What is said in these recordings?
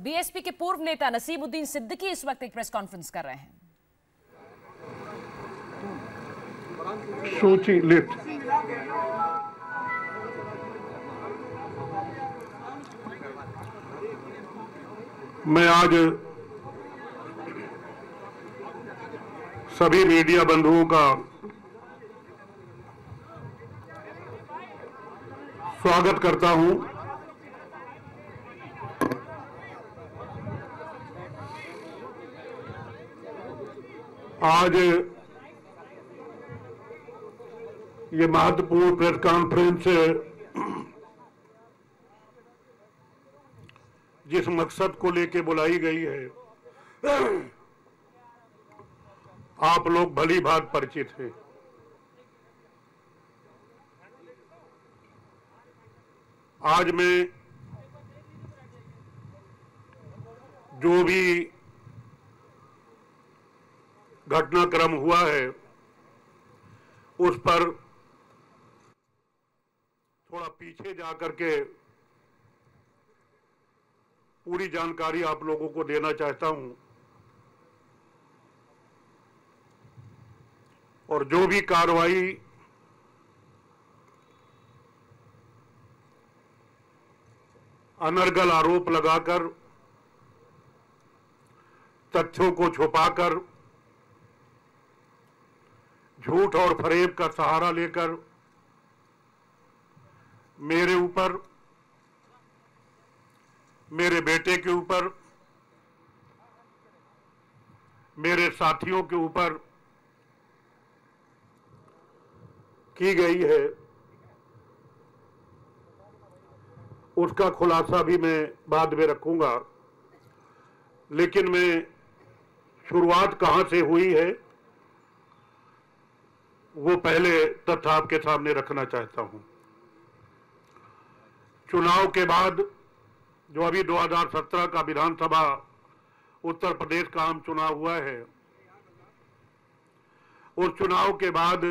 BSP के पूर्व नेता नसीमुद्दीन सिद्दीकी इस वक्त एक प्रेस कॉन्फ्रेंस कर रहे हैं। लिस्ट मैं आज सभी मीडिया बंधुओं का स्वागत करता हूँ। आज ये महत्वपूर्ण प्रेस कॉन्फ्रेंस जिस मकसद को लेके बुलाई गई है, आप लोग भली भात परिचित हैं। आज मैं जो भी घटनाक्रम हुआ है, उस पर थोड़ा पीछे जाकर के पूरी जानकारी आप लोगों को देना चाहता हूँ। और जो भी कार्रवाई अनर्गल आरोप लगाकर, तथ्यों को छुपाकर झूठ और फरेब का सहारा लेकर मेरे ऊपर, मेरे बेटे के ऊपर, मेरे साथियों के ऊपर की गई है। उसका खुलासा भी मैं बाद में रखूँगा। लेकिन मैं शुरुआत कहाँ से हुई है? वो पहले तथ्य आपके सामने रखना चाहता हूँ। चुनाव के बाद जो अभी 2017 का विधानसभा उत्तर प्रदेश का आम चुनाव हुआ है, उस चुनाव के बाद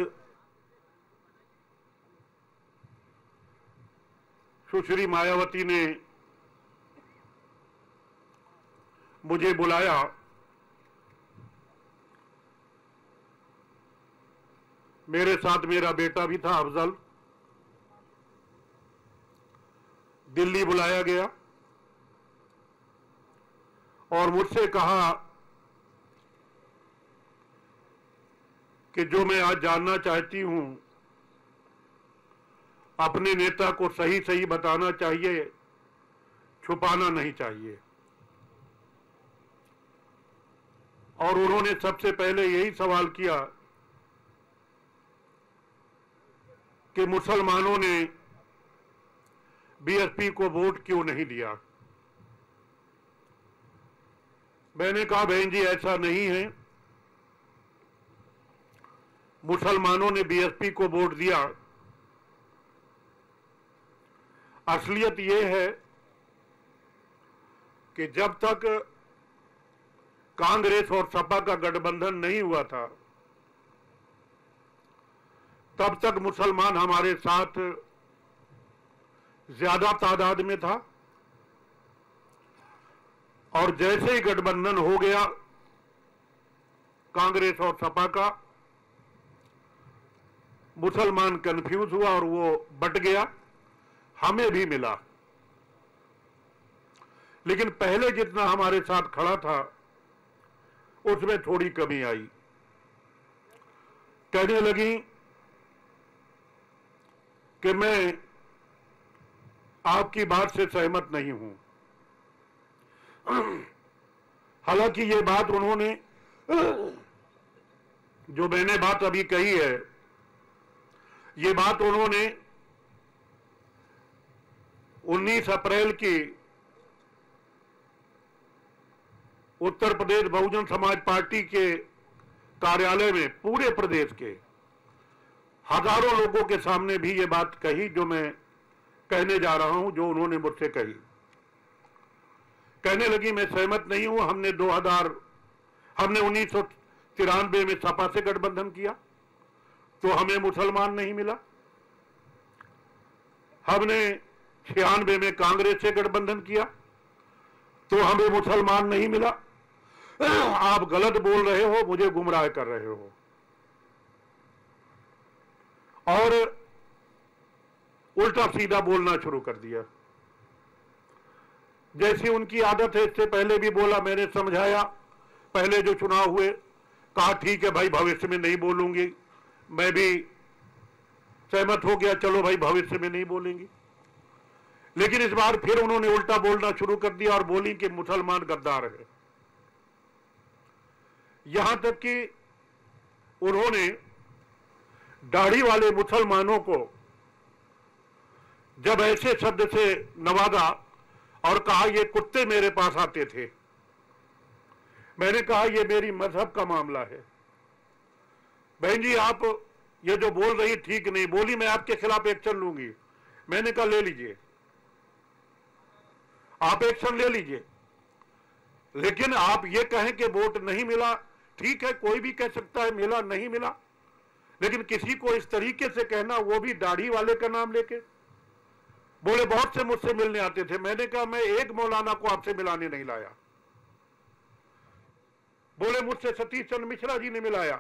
सुश्री मायावती ने मुझे बुलाया मेरे साथ मेरा बेटा भी था अफजल। दिल्ली बुलाया गया और मुझसे कहा कि जो मैं आज जानना चाहती हूँ, अपने नेता को सही सही बताना चाहिए, छुपाना नहीं चाहिए। और उन्होंने सबसे पहले यही सवाल किया कि मुसलमानों ने बीएसपी को वोट क्यों नहीं दिया? मैंने कहा, बहन जी, ऐसा नहीं है। मुसलमानों ने बीएसपी को वोट दिया। असलियत यह है कि जब तक कांग्रेस और सपा का गठबंधन नहीं हुआ था तब तक मुसलमान हमारे साथ ज़्यादा तादाद में था और जैसे ही गठबंधन हो गया, कांग्रेस और सपा का मुसलमान कंफ्यूज हुआ और वो बट गया, हमें भी मिला। लेकिन पहले जितना हमारे साथ खड़ा था, उसमें थोड़ी कमी आई। कहने लगी कि मैं आपकी बात से सहमत नहीं हूँ। हालाँकि ये बात उन्होंने, जो मैंने बात अभी कही है, ये बात उन्होंने 19 अप्रैल की उत्तर प्रदेश बहुजन समाज पार्टी के कार्यालय में पूरे प्रदेश के हज़ारों लोगों के सामने भी ये बात कही जो मैं कहने जा रहा हूँ, जो उन्होंने मुझसे कही। कहने लगी, मैं सहमत नहीं हूँ। हमने 2000 हमने उन्नीस में सपा से गठबंधन किया तो हमें मुसलमान नहीं मिला। हमने छियानवे में कांग्रेस से गठबंधन किया तो हमें मुसलमान नहीं मिला। आप गलत बोल रहे हो, मुझे गुमराह कर रहे हो। और उल्टा सीधा बोलना शुरू कर दिया। जैसी उनकी आदत है, इससे पहले भी बोला, मैंने समझाया। पहले जो चुनाव हुए, कहा, ठीक है भाई, भविष्य में नहीं बोलूँगी। मैं भी सहमत हो गया, चलो भाई, भविष्य में नहीं बोलेंगी। लेकिन इस बार फिर उन्होंने उल्टा बोलना शुरू कर दिया और बोली कि मुसलमान गद्दार है। यहाँ तक कि उन्होंने दाढ़ी वाले मुसलमानों को जब ऐसे शब्द से नवाजा और कहा, ये कुत्ते मेरे पास आते थे। मैंने कहा, ये मेरी मज़हब का मामला है। बहन जी, आप ये जो बोल रही, ठीक नहीं। बोली, मैं आपके खिलाफ एक्शन लूँगी। मैंने कहा, ले लीजिए। आप एक्शन ले लीजिए। लेकिन आप ये कहें कि वोट नहीं मिला। ठीक है, कोई भी कह सकता है, मिला, नहीं मिला। लेकिन किसी को इस तरीके से कहना, वो भी दाढ़ी वाले का नाम लेके। बोले, बहुत से मुझसे मिलने आते थे। मैंने कहा, मैं एक मौलाना को आपसे मिलाने नहीं लाया। बोले, मुझसे सतीश चंद्र मिश्रा जी ने मिलाया।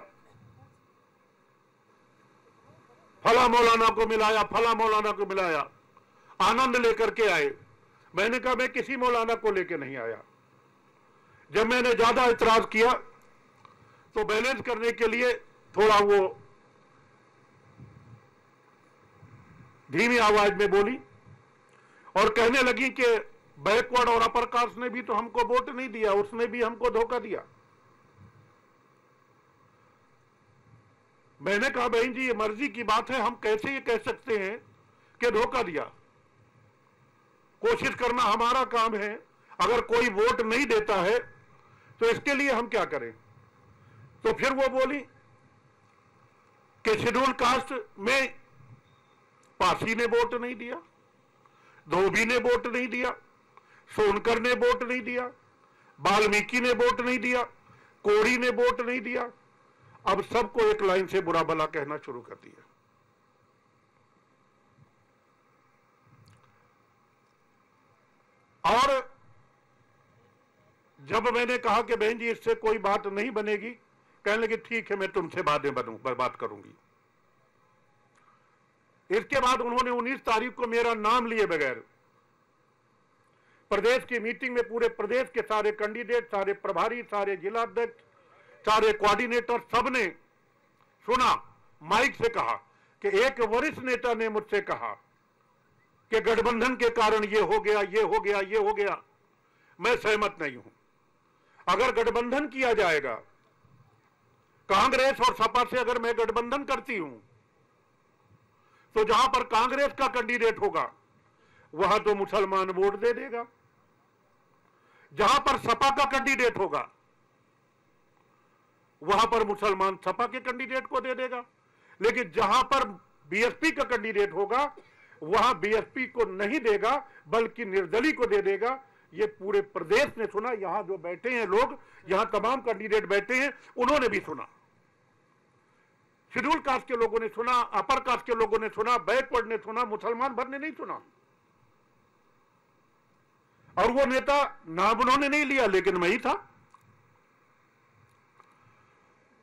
फला मौलाना को मिलाया, फला मौलाना को मिलाया। आनंद लेकर के आए। मैंने कहा, मैं किसी मौलाना को लेकर नहीं आया। जब मैंने ज़्यादा इतराज किया तो बैलेंस करने के लिए थोड़ा वो धीमी आवाज़ में बोली और कहने लगी कि बैकवर्ड और अपर कास्ट ने भी तो हमको वोट नहीं दिया, उसने भी हमको धोखा दिया। मैंने कहा, बहन जी, ये मर्ज़ी की बात है, हम कैसे ये कह सकते हैं कि धोखा दिया? कोशिश करना हमारा काम है, अगर कोई वोट नहीं देता है तो इसके लिए हम क्या करें? तो फिर वो बोली कि शेड्यूल कास्ट में पासी ने वोट नहीं दिया, धोबी ने वोट नहीं दिया, सोनकर ने वोट नहीं दिया वाल्मीकि ने वोट नहीं दिया, कोड़ी ने वोट नहीं दिया। अब सबको एक लाइन से बुरा भला कहना शुरू कर दिया। और जब मैंने कहा कि बहन जी, इससे कोई बात नहीं बनेगी, कहने लगे, ठीक है, मैं तुमसे बातें बनू बात करूँगी। इसके बाद उन्होंने 19 तारीख को मेरा नाम लिए बगैर प्रदेश की मीटिंग में पूरे प्रदेश के सारे कैंडिडेट, सारे प्रभारी, सारे जिला अध्यक्ष, सारे कोऑर्डिनेटर सबने सुना, माइक से कहा कि एक वरिष्ठ नेता ने मुझसे कहा कि गठबंधन के कारण ये हो गया, ये हो गया, ये हो गया। मैं सहमत नहीं हूँ। अगर गठबंधन किया जाएगा, कांग्रेस और सपा से अगर मैं गठबंधन करती हूँ तो जहाँ पर कांग्रेस का कैंडिडेट होगा, वहाँ तो मुसलमान वोट दे देगा। जहाँ पर सपा का कैंडिडेट होगा, वहाँ पर मुसलमान सपा के कैंडिडेट को दे देगा। लेकिन जहाँ पर बीएसपी का कैंडिडेट होगा, वहाँ बीएसपी को नहीं देगा, बल्कि निर्दलीय को दे देगा। ये पूरे प्रदेश ने सुना, यहाँ जो बैठे हैं लोग, यहाँ तमाम कैंडिडेट बैठे हैं, उन्होंने भी सुना। शेड्यूल कास्ट के लोगों ने सुना, अपर कास्ट के लोगों ने सुना बैकवर्ड ने सुना, मुसलमान भर ने नहीं सुना। और वो नेता नाम उन्होंने नहीं लिया, लेकिन मैं ही था।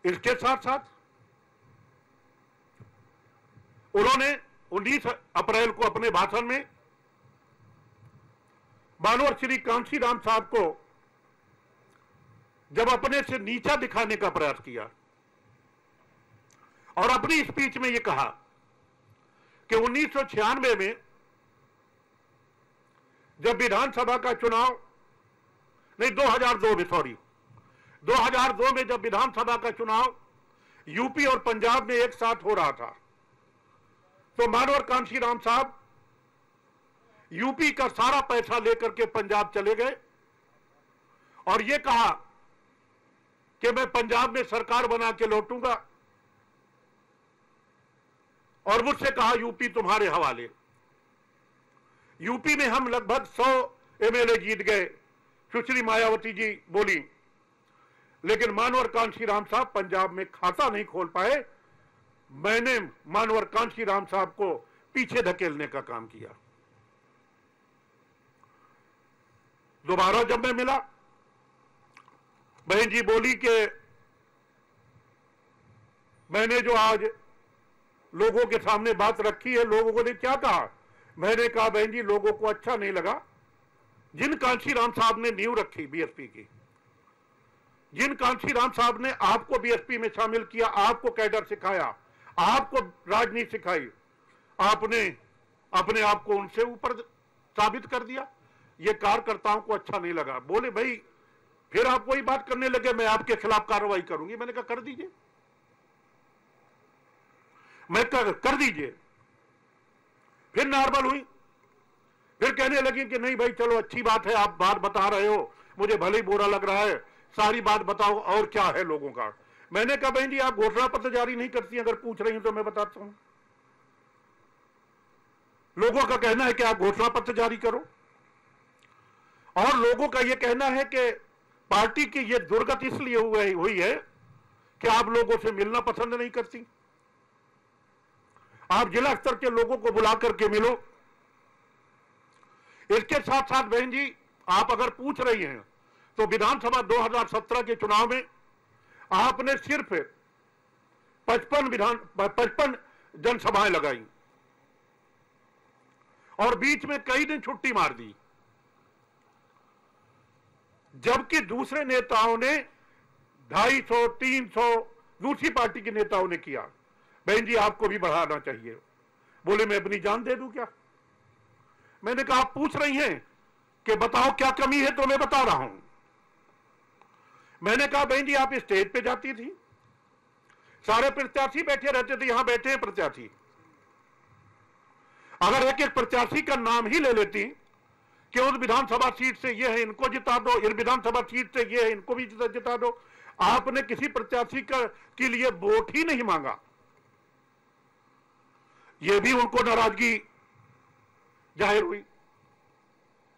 इसके साथ साथ उन्होंने 19 अप्रैल को अपने भाषण में मानवर श्री कांसी राम साहब को जब अपने से नीचा दिखाने का प्रयास किया और अपनी स्पीच में यह कहा कि उन्नीस सौ छियानवे में जब विधानसभा का चुनाव, नहीं 2002 में सॉरी 2002 में जब विधानसभा का चुनाव यूपी और पंजाब में एक साथ हो रहा था तो मानवर कांशी राम साहब यूपी का सारा पैसा लेकर के पंजाब चले गए और यह कहा कि मैं पंजाब में सरकार बना के लौटूँगा। और मुझसे कहा, यूपी तुम्हारे हवाले। यूपी में हम लगभग 100 एमएलए जीत गए। सुश्री मायावती जी बोली, लेकिन मानवर कांशी राम साहब पंजाब में खाता नहीं खोल पाए। मैंने मानवर कांशी राम साहब को पीछे धकेलने का काम किया। दोबारा जब मैं मिला, बहन जी बोली के मैंने जो आज लोगों के सामने बात रखी है, लोगों ने क्या कहा? मैंने कहा, बहन जी, लोगों को अच्छा नहीं लगा। जिन कांशीराम साहब ने नींव रखी बीएसपी की, जिन कांशीराम साहब ने आपको बीएसपी में शामिल किया, आपको कैडर सिखाया, आपको राजनीति सिखाई, आपने अपने आप को उनसे ऊपर साबित कर दिया। ये कार्यकर्ताओं को अच्छा नहीं लगा। बोले, भाई, फिर आप वही बात करने लगे, मैं आपके खिलाफ कार्रवाई करूँगी। मैंने कहा, कर दीजिए। मैं कर, कर दीजिए। फिर नॉर्मल हुई। फिर कहने लगी कि नहीं भाई चलो अच्छी बात है आप बात बता रहे हो। मुझे भले ही बुरा लग रहा है सारी बात बताओ और क्या है लोगों का? मैंने कहा बहन जी आप घोषणा पत्र जारी नहीं करती अगर पूछ रही हूँ तो मैं बताता हूँ। लोगों का कहना है कि आप घोषणा पत्र जारी करो। और लोगों का यह कहना है कि पार्टी की यह दुर्गत इसलिए हुई है कि आप लोगों से मिलना पसंद नहीं करती। आप जिला स्तर के लोगों को बुला करके मिलो। इसके साथ साथ बहन जी, आप अगर पूछ रही हैं तो विधानसभा 2017 के चुनाव में आपने सिर्फ़ 55 विधान 55 जनसभाएँ लगाई और बीच में कई दिन छुट्टी मार दी। जबकि दूसरे नेताओं ने 250 300 दूसरी पार्टी के नेताओं ने किया। बहन जी, आपको भी बढ़ाना चाहिए। बोले, मैं अपनी जान दे दू क्या? मैंने कहा, आप पूछ रही हैं कि बताओ क्या कमी है तो मैं बता रहा हूँ। मैंने कहा, बहन जी, आप स्टेज पे जाती थी। सारे प्रत्याशी बैठे रहते थे, यहाँ बैठे हैं प्रत्याशी। अगर एक एक प्रत्याशी का नाम ही ले लेती कि उस विधानसभा सीट से ये है, इनको जिता दो, इन विधानसभा सीट से ये है, इनको भी जिता दो, आपने किसी प्रत्याशी का, के लिए वोट ही नहीं मांगा। ये भी उनको नाराज़गी ज़ाहिर हुई।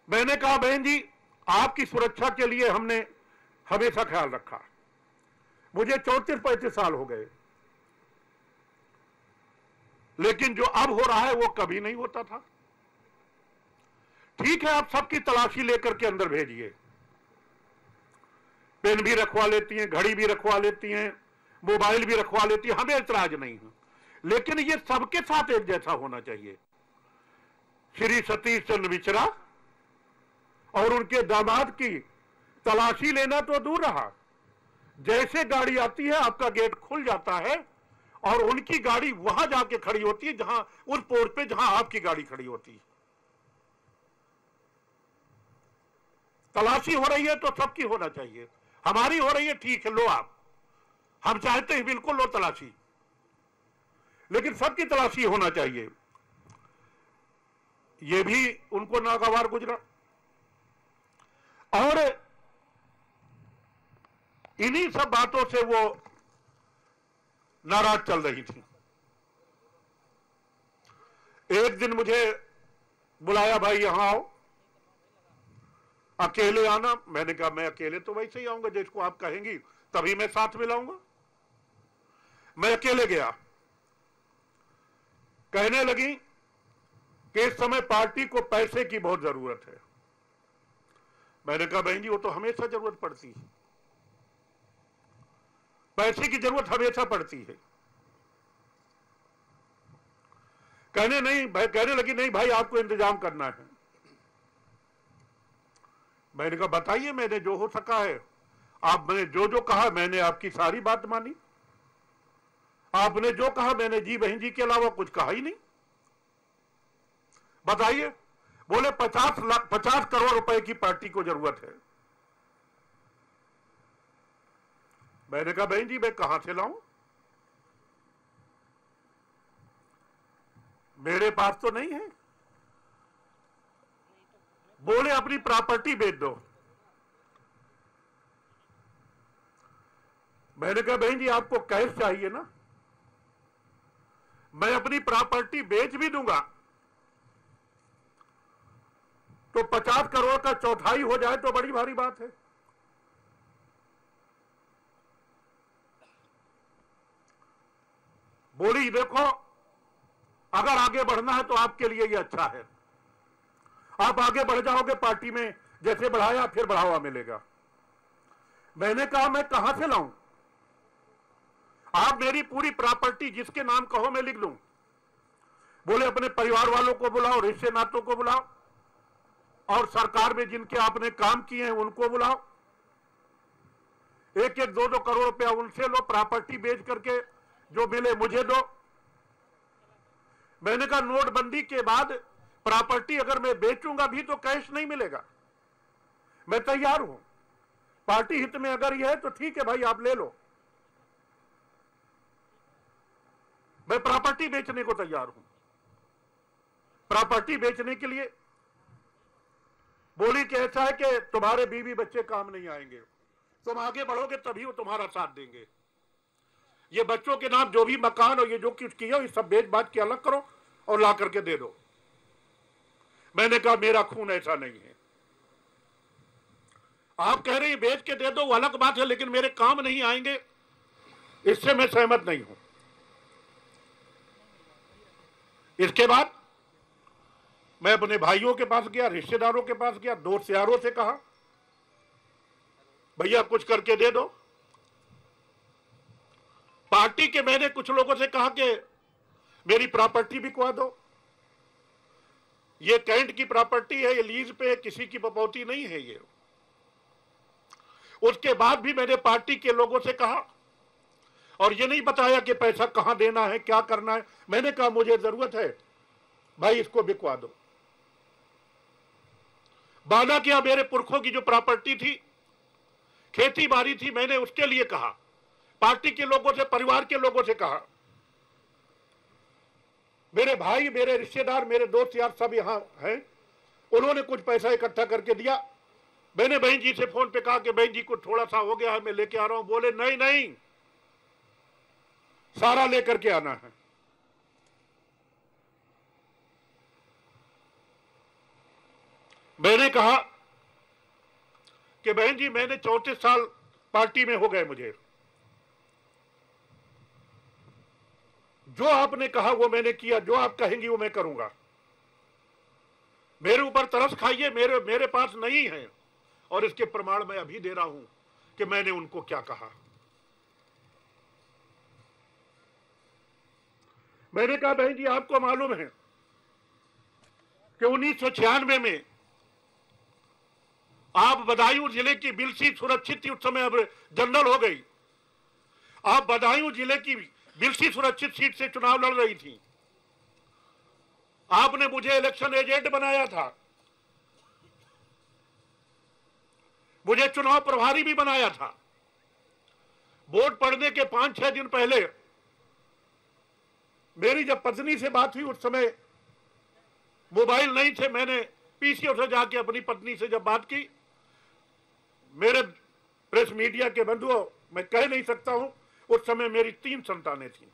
मैंने कहा, बहन जी, आपकी सुरक्षा के लिए हमने हमेशा ख्याल रखा। मुझे चौतीस पैंतीस साल हो गए। लेकिन जो अब हो रहा है, वो कभी नहीं होता था। ठीक है, आप सबकी तलाशी लेकर के अंदर भेजिए। पेन भी रखवा लेती हैं, घड़ी भी रखवा लेती हैं, मोबाइल भी रखवा लेती हैं, हमें इतराज नहीं है। लेकिन ये सबके साथ एक जैसा होना चाहिए। श्री सतीश चंद्र मिश्रा और उनके दामाद की तलाशी लेना तो दूर रहा। जैसे गाड़ी आती है, आपका गेट खुल जाता है और उनकी गाड़ी वहाँ जाके खड़ी होती है, जहाँ, उस पोर्ट पे जहाँ आपकी गाड़ी खड़ी होती है। तलाशी हो रही है तो सबकी होना चाहिए। हमारी हो रही है, ठीक है, लो आप। हम चाहते हैं बिल्कुल लो तलाशी। लेकिन सबकी तलाशी होना चाहिए। यह भी उनको नागवार गुजरा। और इन्हीं सब बातों से वो नाराज़ चल रही थी। एक दिन मुझे बुलाया, भाई, यहाँ आओ। अकेले आना। मैंने कहा, मैं अकेले तो वैसे ही आऊँगा, जिसको आप कहेंगी, तभी मैं साथ मिलाऊँगा मैं अकेले गया। कहने लगी कि इस समय पार्टी को पैसे की बहुत ज़रूरत है। मैंने कहा, बहन जी, वो तो हमेशा ज़रूरत पड़ती है। पैसे की ज़रूरत हमेशा पड़ती है। कहने नहीं, भाई, कहने लगी, नहीं भाई, आपको इंतज़ाम करना है। मैंने कहा, बताइए, मैंने जो हो सका है। आप मैंने जो जो कहा, मैंने आपकी सारी बात मानी। आपने जो कहा, मैंने जी बहन जी के अलावा कुछ कहा ही नहीं। बताइए, बोले पचास लाख, पचास करोड़ रुपए की पार्टी को ज़रूरत है। मैंने कहा, बहन जी, मैं कहाँ से लाऊं? मेरे पास तो नहीं है। बोले, अपनी प्रॉपर्टी बेच दो। मैंने कहा, बहन जी, आपको कैश चाहिए ना? मैं अपनी प्रॉपर्टी बेच भी दूँगा। तो पचास करोड़ का चौथाई हो जाए तो बड़ी भारी बात है। बोली, देखो, अगर आगे बढ़ना है तो आपके लिए ये अच्छा है। आप आगे बढ़ जाओगे पार्टी में, जैसे बढ़ाया फिर बढ़ावा मिलेगा। मैंने कहा, मैं कहाँ से लाऊं? आप मेरी पूरी प्रॉपर्टी जिसके नाम कहो मैं लिख लूँ। बोले, अपने परिवार वालों को बुलाओ रिश्ते नातों को बुलाओ, और सरकार में जिनके आपने काम किए हैं उनको बुलाओ। एक एक दो दो करोड़ रुपया उनसे लो, प्रॉपर्टी बेच करके जो मिले मुझे दो। मैंने कहा, नोटबंदी के बाद प्रॉपर्टी अगर मैं बेचूँगा भी तो कैश नहीं मिलेगा। मैं तैयार हूँ। पार्टी हित में अगर यह है तो ठीक है भाई, आप ले लो। मैं प्रॉपर्टी बेचने को तैयार हूँ। प्रॉपर्टी बेचने के लिए बोली कि ऐसा है कि तुम्हारे बीवी बच्चे काम नहीं आएँगे। तुम आगे बढ़ोगे तभी वो तुम्हारा साथ देंगे। ये बच्चों के नाम जो भी मकान और ये जो कुछ किया, ये सब बेच बात के अलग करो और ला करके दे दो। मैंने कहा, मेरा खून ऐसा नहीं है। आप कह रहे हैं बेच के दे दो, वो अलग बात है, लेकिन मेरे काम नहीं आएँगे। इससे मैं सहमत नहीं हूँ। इसके बाद मैं अपने भाइयों के पास गया, रिश्तेदारों के पास गया, दोस्त यारों से कहा, भैया, कुछ करके दे दो। पार्टी के मैंने कुछ लोगों से कहा कि मेरी प्रॉपर्टी बिकवा दो। ये कैंट की प्रॉपर्टी है, ये लीज पे है, किसी की बपौती नहीं है ये। उसके बाद भी मैंने पार्टी के लोगों से कहा और ये नहीं बताया कि पैसा कहाँ देना है, क्या करना है। मैंने कहा, मुझे ज़रूरत है, भाई इसको बिकवा दो। बाना किया मेरे पुरखों की जो प्रॉपर्टी थी, खेती बाड़ी थी, मैंने उसके लिए कहा। पार्टी के लोगों से, परिवार के लोगों से कहा। मेरे भाई, मेरे रिश्तेदार, मेरे दोस्त यार सब यहाँ हैं। उन्होंने कुछ पैसा इकट्ठा करके दिया। मैंने बहन जी से फ़ोन पे कहा कि बहन जी को थोड़ा सा हो गया है, मैं लेके आ रहा हूँ। बोले, नहीं नहीं सारा लेकर के आना है। मैंने कहा कि बहन जी, मैंने चौंतीस साल पार्टी में हो गए मुझे। जो आपने कहा वो मैंने किया, जो आप कहेंगी वो मैं करूँगा। मेरे ऊपर तरस खाइए, मेरे मेरे पास नहीं है। और इसके प्रमाण मैं अभी दे रहा हूँ कि मैंने उनको क्या कहा। मैंने कहा, बहन जी, आपको मालूम है कि उन्नीस सौ छियानवे में आप बदायूं ज़िले की बिलसी सुरक्षित थी, उस समय अब जनरल हो गई। आप बदायूं ज़िले की बिलसी सुरक्षित सीट से चुनाव लड़ रही थी। आपने मुझे इलेक्शन एजेंट बनाया था। मुझे चुनाव प्रभारी भी बनाया था। वोट पड़ने के पाँच छह दिन पहले मेरी जब पत्नी से बात हुई उस समय, मोबाइल नहीं थे, मैंने पीसीओ से जाके अपनी पत्नी से जब बात की, मेरे प्रेस मीडिया के बंधुओं, मैं कह नहीं सकता हूँ, उस समय मेरी तीन संतानें थी।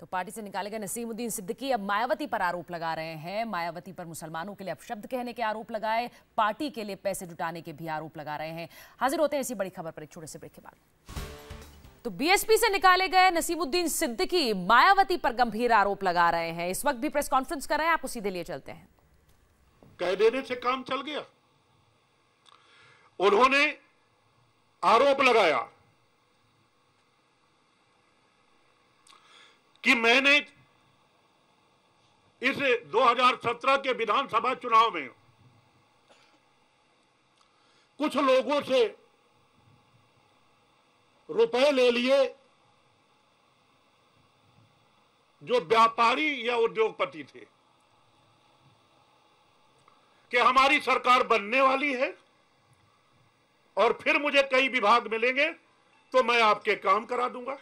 तो पार्टी से निकाले गए नसीमुद्दीन सिद्दीकी। अब मायावती पर आरोप लगा रहे हैं। मायावती पर मुसलमानों के लिए अपशब्द कहने के आरोप लगाए। पार्टी के लिए पैसे जुटाने के भी आरोप लगा रहे हैं। हाजिर होते हैं इसी बड़ी खबर पर, एक छोटे से ब्रेक के बाद। तो बीएसपी से निकाले गए नसीमुद्दीन सिद्दीकी मायावती पर गंभीर आरोप लगा रहे हैं। इस वक्त भी प्रेस कॉन्फ्रेंस कर रहे हैं, आप उसी लिए चलते हैं। कह देने से काम चल गया। उन्होंने आरोप लगाया कि मैंने इस 2017 के विधानसभा चुनाव में कुछ लोगों से रुपए ले लिए जो व्यापारी या उद्योगपति थे कि हमारी सरकार बनने वाली है और फिर मुझे कई विभाग मिलेंगे तो मैं आपके काम करा दूँगा।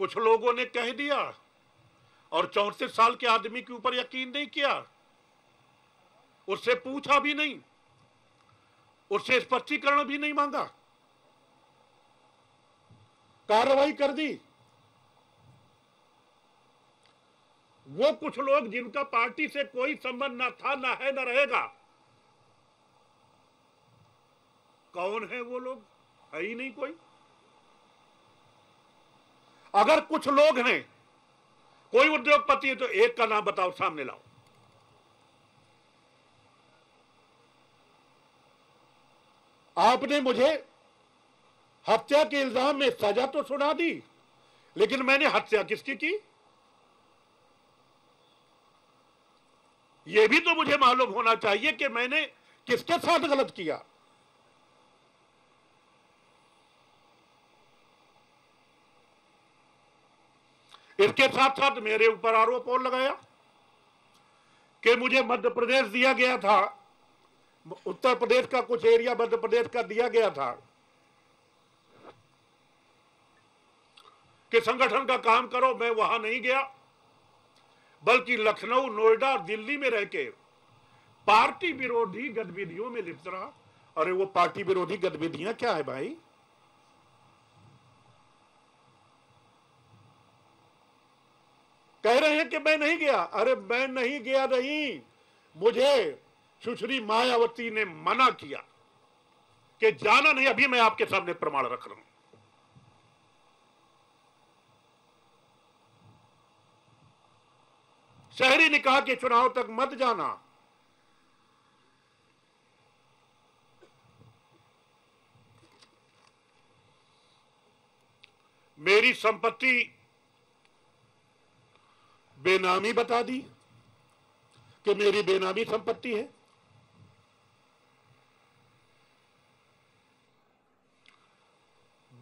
कुछ लोगों ने कह दिया और चौंतीस साल के आदमी के ऊपर यकीन नहीं किया। उससे पूछा भी नहीं। उससे स्पष्टीकरण भी नहीं मांगा। कार्रवाई कर दी। वो कुछ लोग जिनका पार्टी से कोई संबंध ना था, ना है, ना रहेगा। कौन है वो लोग? है ही नहीं कोई। अगर कुछ लोग हैं, कोई उद्योगपति है तो एक का नाम बताओ, सामने लाओ। आपने मुझे हत्या के इल्ज़ाम में सजा तो सुना दी, लेकिन मैंने हत्या किसकी की? यह भी तो मुझे मालूम होना चाहिए कि मैंने किसके साथ गलत किया। इसके साथ साथ मेरे ऊपर आरोप और लगाया कि मुझे मध्य प्रदेश दिया गया था उत्तर प्रदेश का कुछ एरिया मध्य प्रदेश का दिया गया था। कि संगठन का काम करो, मैं वहाँ नहीं गया। बल्कि लखनऊ, नोएडा दिल्ली में रह के पार्टी विरोधी गतिविधियों में लिप्त रहा। अरे वो पार्टी विरोधी गतिविधियाँ क्या है भाई? कह रहे हैं कि मैं नहीं गया। अरे मैं नहीं गया नहीं। मुझे सुश्री मायावती ने मना किया कि जाना नहीं, अभी मैं आपके सामने प्रमाण रख रहा हूँ। शहरी निकाह के चुनाव तक मत जाना। मेरी संपत्ति बेनामी बता दी कि मेरी बेनामी संपत्ति है।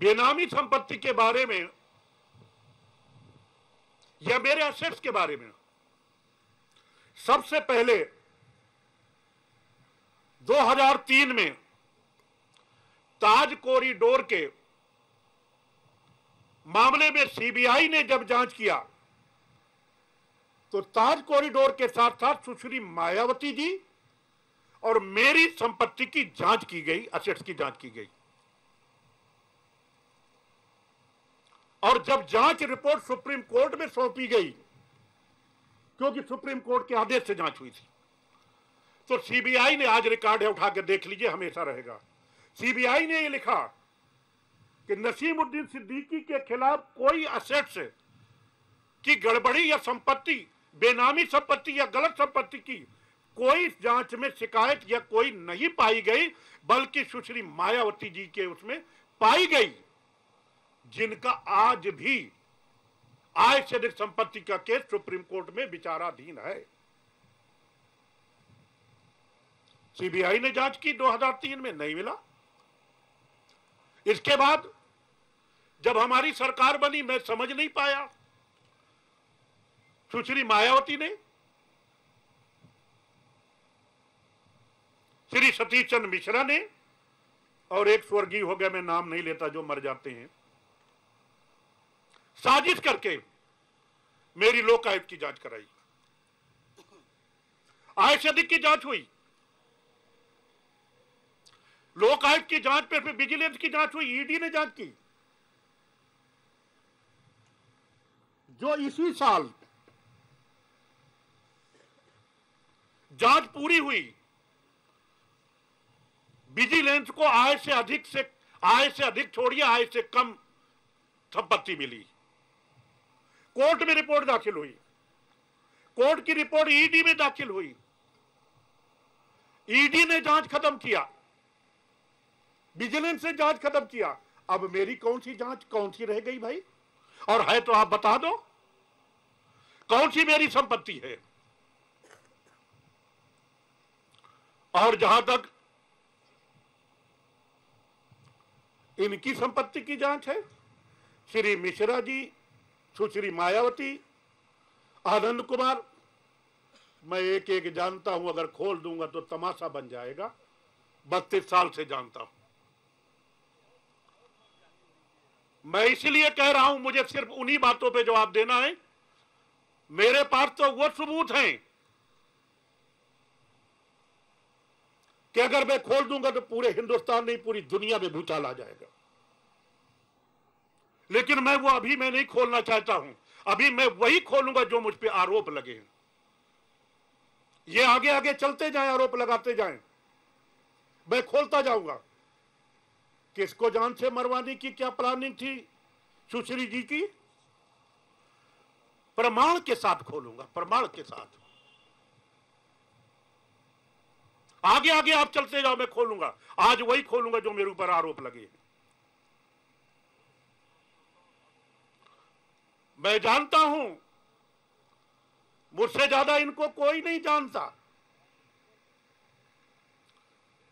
बेनामी संपत्ति के बारे में या मेरे असेट्स के बारे में। सबसे पहले 2003 में ताज कॉरिडोर के मामले में सीबीआई ने जब जाँच किया तो ताज कॉरिडोर के साथ साथ सुश्री मायावती जी और मेरी संपत्ति की जाँच की गई असेट्स की जाँच की गई। और जब जाँच रिपोर्ट सुप्रीम कोर्ट में सौंपी गई, क्योंकि सुप्रीम कोर्ट के आदेश से जाँच हुई थी तो सीबीआई ने आज रिकॉर्ड है उठा के देख लीजिए, हमेशा रहेगा। सीबीआई ने यह लिखा कि नसीमुद्दीन सिद्दीकी के खिलाफ कोई असेट्स की गड़बड़ी या संपत्ति, बेनामी संपत्ति या गलत संपत्ति की कोई जाँच में शिकायत या कोई नहीं पाई गई, बल्कि सुश्री मायावती जी के उसमें पाई गई। जिनका आज भी आय से अधिक संपत्ति का केस सुप्रीम कोर्ट में विचाराधीन है। सीबीआई ने जाँच की 2003 में नहीं मिला। इसके बाद जब हमारी सरकार बनी, मैं समझ नहीं पाया। सुश्री मायावती ने श्री सतीश चंद्र मिश्रा ने, और एक स्वर्गीय हो गया, मैं नाम नहीं लेता, जो मर जाते हैं। साजिश करके मेरी लोकायुक्त की जाँच कराई। आय से अधिक की जाँच हुई। लोकायुक्त की जाँच पे फिर विजिलेंस की जाँच हुई, ईडी ने जाँच की। जो इसी साल जाँच पूरी हुई, विजिलेंस को आय से अधिक से, आय से अधिक छोड़िए, आय से कम संपत्ति मिली। कोर्ट में रिपोर्ट दाखिल हुई। कोर्ट की रिपोर्ट ईडी में दाखिल हुई। ईडी ने जाँच खत्म किया। विजिलेंस ने जाँच खत्म किया। अब मेरी कौन सी जाँच, कौन सी रह गई भाई? और है तो आप बता दो, कौन सी मेरी संपत्ति है? और जहाँ तक इनकी संपत्ति की जाँच है, श्री मिश्रा जी सुश्री मायावती, आनंद कुमार, मैं एक एक जानता हूँ, अगर खोल दूँगा तो तमाशा बन जाएगा। बत्तीस साल से जानता हूँ। मैं इसलिए कह रहा हूँ, मुझे सिर्फ़ उन्हीं बातों पे जवाब देना है। मेरे पास तो वो सबूत हैं कि अगर मैं खोल दूँगा तो पूरे हिंदुस्तान नहीं, पूरी दुनिया में भूचाल आ जाएगा। लेकिन मैं वो अभी मैं नहीं खोलना चाहता हूँ। अभी मैं वही खोलूँगा जो मुझ पे आरोप लगे ये आगे आगे चलते जाए, आरोप लगाते जाए। मैं खोलता जाऊँगा। किसको जान से मरवाने की क्या प्लानिंग थी? सुश्री जी की? प्रमाण के साथ खोलूँगा, प्रमाण के साथ। आगे आगे आप चलते जाओ, मैं खोलूँगा। आज वही खोलूँगा जो मेरे ऊपर आरोप लगे हैं। मैं जानता हूँ, मुझसे ज़्यादा इनको कोई नहीं जानता।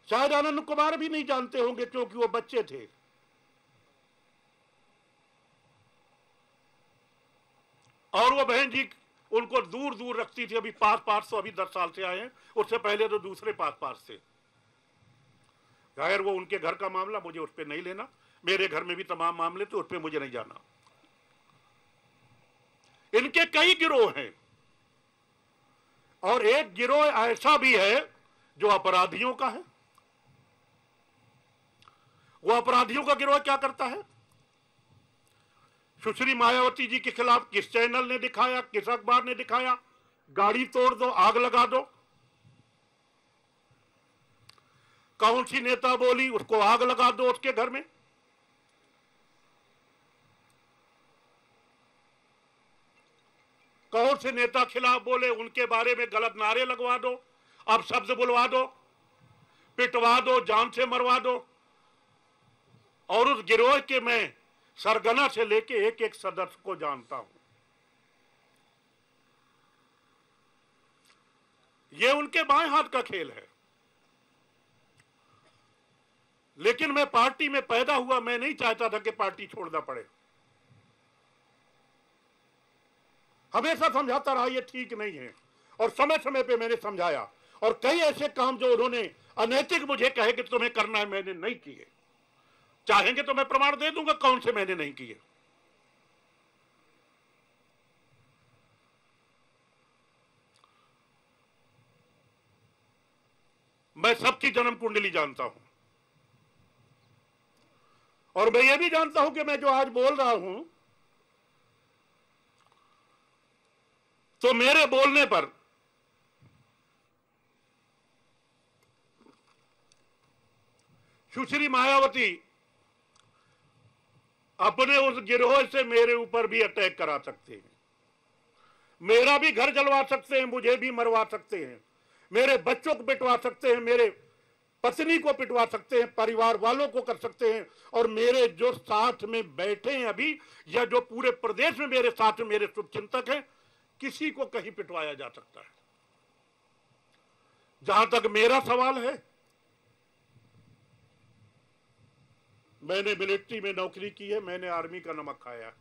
शायद आनंद कुमार भी नहीं जानते होंगे क्योंकि वो बच्चे थे। और वो बहन जी उनको दूर दूर रखती थी, अभी पास पास तो अभी दस साल से आए हैं, उससे पहले तो दूसरे पास पास थे ज़ाहिर वो उनके घर का मामला मुझे उस पर नहीं लेना, मेरे घर में भी तमाम मामले थे, उस पर मुझे नहीं जाना। इनके कई गिरोह हैं। और एक गिरोह ऐसा भी है जो अपराधियों का है। वो अपराधियों का गिरोह क्या करता है? सुश्री मायावती जी के खिलाफ किस चैनल ने दिखाया, किस अखबार ने दिखाया? गाड़ी तोड़ दो, आग लगा दो। कौन सी नेता बोली, उसको आग लगा दो उसके घर में? कौन से नेता खिलाफ बोले, उनके बारे में गलत नारे लगवा दो, अब शब्द बुलवा दो, पिटवा दो, जान से मरवा दो। और उस गिरोह के मैं सरगना से लेके एक एक सदस्य को जानता हूँ। ये उनके बाएँ हाथ का खेल है। लेकिन मैं पार्टी में पैदा हुआ, मैं नहीं चाहता था कि पार्टी छोड़ना पड़े। हमेशा समझाता रहा, ये ठीक नहीं है। और समय समय पे मैंने समझाया। और कई ऐसे काम जो उन्होंने अनैतिक मुझे कहे कि तुम्हें करना है, मैंने नहीं किए। चाहेंगे तो मैं प्रमाण दे दूँगा, कौन से मैंने नहीं किए? मैं सबकी जन्म कुंडली जानता हूँ। और मैं ये भी जानता हूँ कि मैं जो आज बोल रहा हूँ तो मेरे बोलने पर सुश्री मायावती अपने उस गिरोह से मेरे ऊपर भी अटैक करा सकते हैं। मेरा भी घर जलवा सकते हैं, मुझे भी मरवा सकते हैं। मेरे बच्चों को पिटवा सकते हैं, मेरे पत्नी को पिटवा सकते हैं, परिवार वालों को कर सकते हैं। और मेरे जो साथ में बैठे हैं अभी, या जो पूरे प्रदेश में मेरे साथ में मेरे शुभचिंतक हैं किसी को कहीं पिटवाया जा सकता है। जहाँ तक मेरा सवाल है, मैंने मिलिट्री में नौकरी की है, मैंने आर्मी का नमक खाया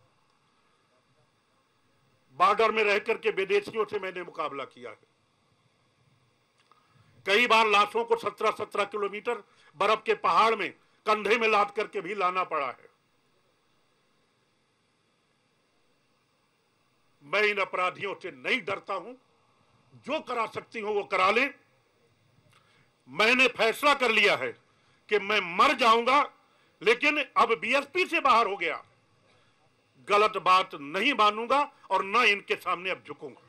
बॉर्डर में रह करके विदेशियों से मैंने मुकाबला किया है। कई बार लाशों को सत्रह सत्रह किलोमीटर बर्फ़ के पहाड़ में कंधे में लाद करके भी लाना पड़ा है। मैं इन अपराधियों से नहीं डरता हूँ। जो करा सकती हूँ वो करा ले। मैंने फैसला कर लिया है कि मैं मर जाऊँगा, लेकिन अब बीएसपी से बाहर हो गया। गलत बात नहीं मानूँगा और न इनके सामने अब झुकूँगा।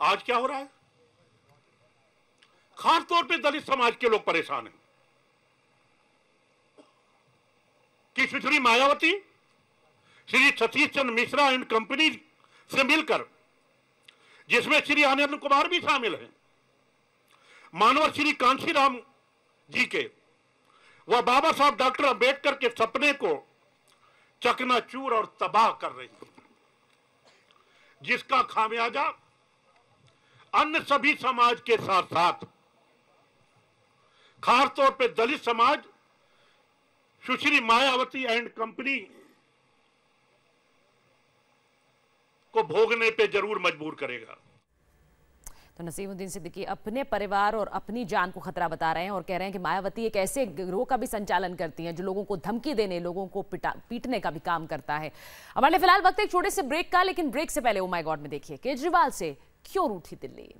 आज क्या हो रहा है? खास तौर पे दलित समाज के लोग परेशान हैं। कि सुश्री मायावती श्री सतीश चंद्र मिश्रा एंड कंपनी से मिलकर, जिसमें श्री आनंद कुमार भी शामिल हैं। मानव श्री कांशीराम जी के, वह बाबा साहब डॉक्टर अंबेडकर के सपने को चकनाचूर और तबाह कर रही जिसका खामियाजा अन्य सभी समाज के साथ साथ खास तौर पे दलित समाज, सुश्री मायावती एंड कंपनी को भोगने पे ज़रूर मजबूर करेगा। तो नसीमुद्दीन सिद्दीकी अपने परिवार और अपनी जान को खतरा बता रहे हैं और कह रहे हैं कि मायावती एक ऐसे गिरोह का भी संचालन करती हैं जो लोगों को धमकी देने लोगों को पीटने का भी काम करता है। हमारे फ़िलहाल वक्त एक छोटे से ब्रेक का लेकिन ब्रेक से पहले ओ माय गॉड में देखिए केजरीवाल से क्यों रूठी दिल्ली?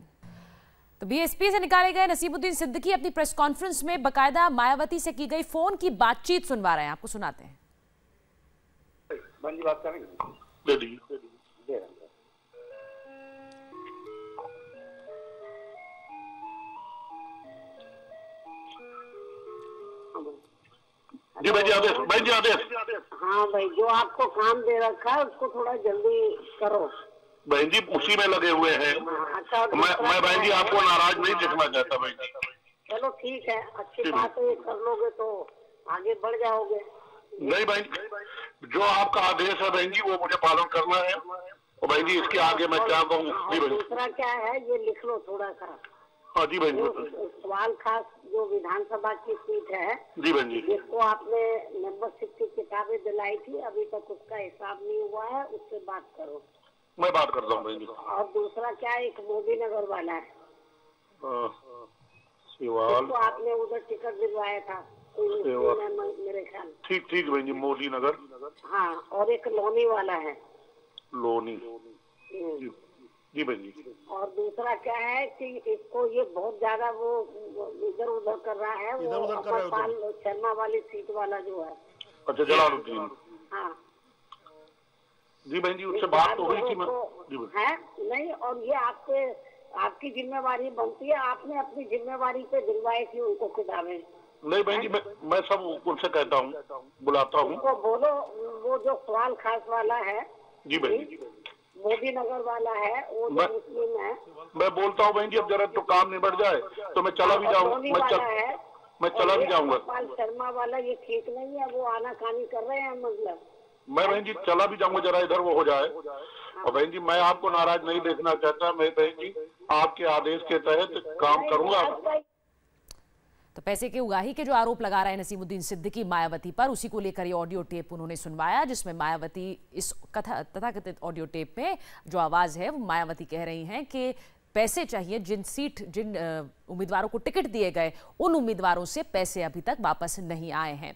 तो बीएसपी से निकाले गए नसीमुद्दीन सिद्दीकी अपनी प्रेस कॉन्फ्रेंस में बकायदा मायावती से की गई फ़ोन की बातचीत सुनवा रहे हैं आपको सुनाते हैं। जी भाई जी आदेश भाई जी आदेश। हाँ भाई जो आपको काम दे रखा है उसको थोड़ा जल्दी करो। बहन जी उसी में लगे हुए हैं। अच्छा मैं मैं बहन जी आपको नाराज़ नहीं देखना चाहता बहन जी। चलो ठीक है अच्छी बात है कर लोगे तो आगे बढ़ जाओगे। नहीं बहन जी जो आपका आदेश है बहन जी वो मुझे पालन करना है। और बहन जी इसके आगे मैं क्या कहूँ? दूसरा क्या है ये लिख लो थोड़ा सा। हाँ जी बहन जी सवाल खास जो विधानसभा की सीट है जी जी। जिसको आपने मेंबरशिप की किताबें दिलाई थी अभी तक उसका हिसाब नहीं हुआ है उससे बात करो। मैं बात करता हूँ और दूसरा क्या है, एक मोदी नगर वाला है। सिवाल। आपने उधर टिकट दिलवाया था मेरे ख्याल। ठीक ठीक बहन जी मोदी नगर हाँ और एक लोनी वाला है। लोनी। हम्म। जी बहन और दूसरा क्या है कि इसको ये बहुत ज़्यादा वो इधर उधर कर रहा है वो कर रहा है शर्मा वाली सीट वाला जो है। अच्छा जलालुद्दीन हाँ। जी बहन जी उससे बात तो हुई थी है? नहीं और ये आपके आपकी जिम्मेवारी बनती है आपने अपनी जिम्मेवारी पे दिलवाई थी उनको किताबें नहीं बहन जी मैं मैं सब उनसे कहता हूँ बुलाता हूँ। बोलो वो जो सवाल खास वाला है जी बहन जी। मोदी नगर वाला है वो मैं- मुस्लिम है। मैं बोलता हूँ बहन जी अब जरा तो काम निबट जाए तो मैं चला भी और जाऊँ मैं चल है। मैं चला भी जाऊँगा। शर्मा वाला ये ठीक नहीं है वो आना कानी कर रहे हैं मतलब। मैं बहन जी चला भी जाऊँगा जरा इधर वो हो जाए। और बहन जी मैं आपको नाराज़ नहीं देखना चाहता मैं बहन जी आपके आदेश के तहत काम करूँगा। तो पैसे के उगाही के जो आरोप लगा रहे हैं नसीमुद्दीन सिद्दीकी मायावती पर, उसी को लेकर ये ऑडियो टेप उन्होंने सुनवाया, जिसमें मायावती इस कथा, तथाकथित ऑडियो टेप में जो आवाज़ है, वो मायावती कह रही हैं कि पैसे चाहिए, जिन सीट, जिन उम्मीदवारों को टिकट दिए गए, उन उम्मीदवारों से पैसे अभी तक वापस नहीं आए हैं।